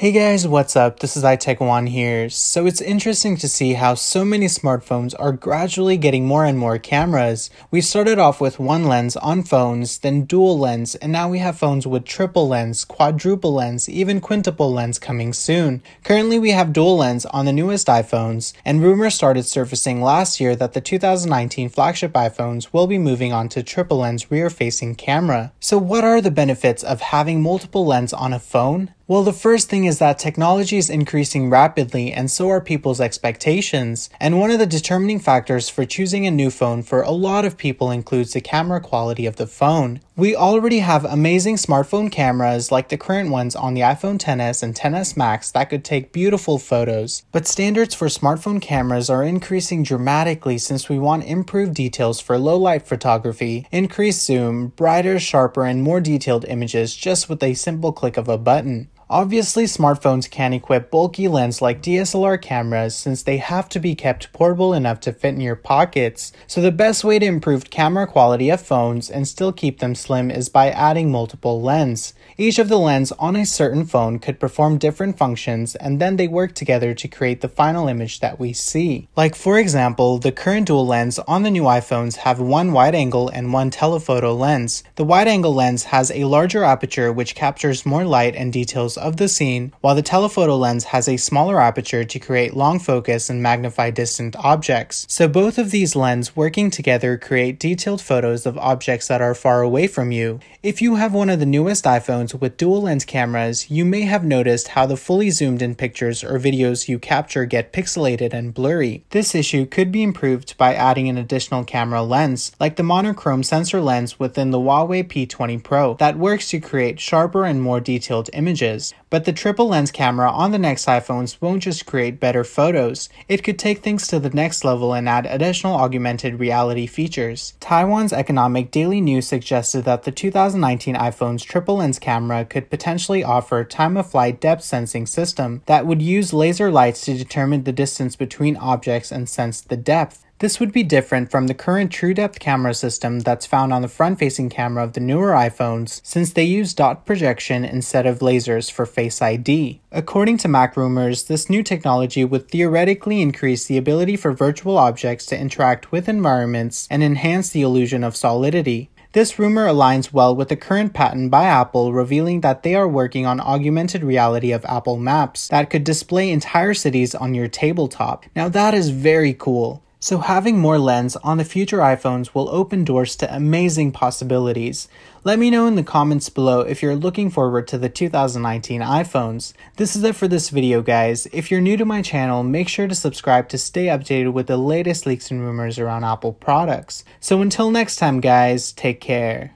Hey guys, what's up? This is iTechAwan here. So it's interesting to see how so many smartphones are gradually getting more and more cameras. We started off with one lens on phones, then dual lens, and now we have phones with triple lens, quadruple lens, even quintuple lens coming soon. Currently we have dual lens on the newest iPhones, and rumors started surfacing last year that the 2019 flagship iPhones will be moving on to triple lens rear facing camera. So what are the benefits of having multiple lens on a phone? Well, the first thing is that technology is increasing rapidly and so are people's expectations. And one of the determining factors for choosing a new phone for a lot of people includes the camera quality of the phone. We already have amazing smartphone cameras like the current ones on the iPhone XS and XS Max that could take beautiful photos. But standards for smartphone cameras are increasing dramatically since we want improved details for low light photography, increased zoom, brighter, sharper, and more detailed images just with a simple click of a button. Obviously, smartphones can't equip bulky lens like DSLR cameras since they have to be kept portable enough to fit in your pockets. So the best way to improve camera quality of phones and still keep them slim is by adding multiple lens. Each of the lens on a certain phone could perform different functions and then they work together to create the final image that we see. Like for example, the current dual lens on the new iPhones have one wide angle and one telephoto lens. The wide angle lens has a larger aperture which captures more light and details of the scene, while the telephoto lens has a smaller aperture to create long focus and magnify distant objects. So both of these lenses working together create detailed photos of objects that are far away from you. If you have one of the newest iPhones with dual lens cameras, you may have noticed how the fully zoomed in pictures or videos you capture get pixelated and blurry. This issue could be improved by adding an additional camera lens, like the monochrome sensor lens within the Huawei P20 Pro, that works to create sharper and more detailed images. But the triple lens camera on the next iPhones won't just create better photos, it could take things to the next level and add additional augmented reality features. Taiwan's Economic Daily News suggested that the 2019 iPhone's triple lens camera could potentially offer time of flight depth sensing system that would use laser lights to determine the distance between objects and sense the depth. This would be different from the current true depth camera system that's found on the front facing camera of the newer iPhones, since they use dot projection instead of lasers for Face ID. According to Mac Rumors, this new technology would theoretically increase the ability for virtual objects to interact with environments and enhance the illusion of solidity. This rumor aligns well with the current patent by Apple revealing that they are working on augmented reality of Apple Maps that could display entire cities on your tabletop. Now that is very cool. So having more lens on the future iPhones will open doors to amazing possibilities. Let me know in the comments below if you're looking forward to the 2019 iPhones. This is it for this video guys. If you're new to my channel, make sure to subscribe to stay updated with the latest leaks and rumors around Apple products. So until next time guys, take care.